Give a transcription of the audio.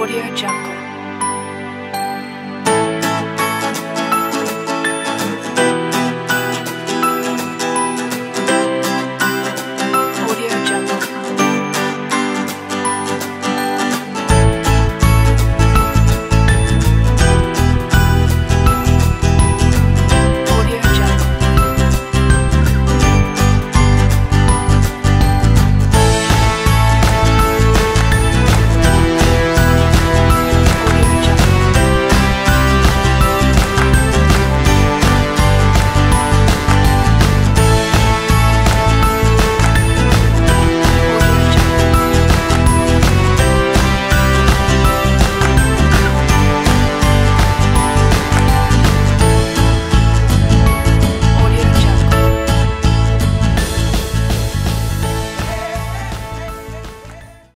Audio Jungle.